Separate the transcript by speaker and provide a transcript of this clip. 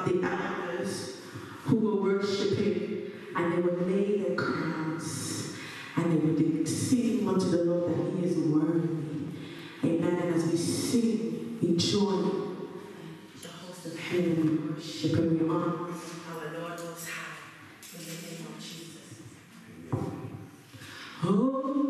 Speaker 1: about the elders who were worshipping, and they would lay their crowns, and they would sing unto the Lord that He is worthy. Amen. And as we sing, we join the host of heaven and worship, and we honor our Lord Most High in the name of Jesus. Oh,